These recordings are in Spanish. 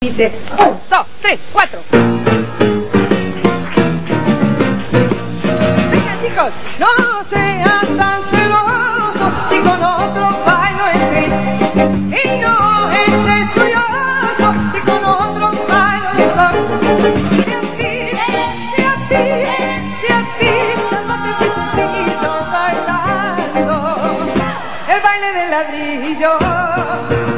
Dice, un, dos, tres, cuatro. Venga chicos, no seas tan celoso si con otro bailo en Y no estés furioso si con otro bailo en Si a ti, si a ti, si a ti, no te bailando el baile del ladrillo.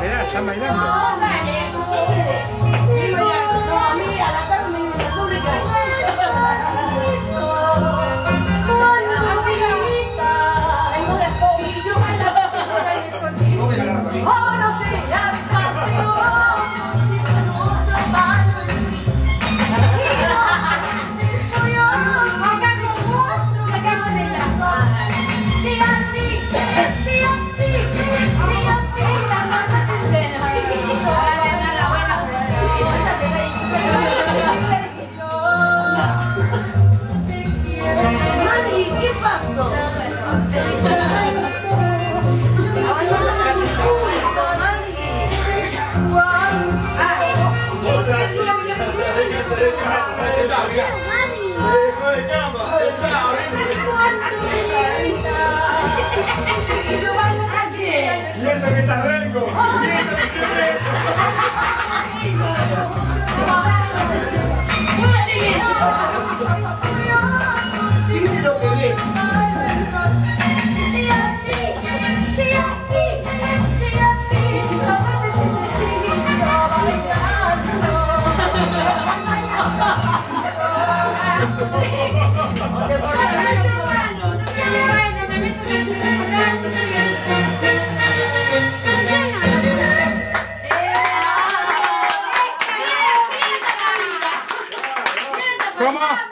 Mira, está bailando. Yo bailo eso que está rico. Come on.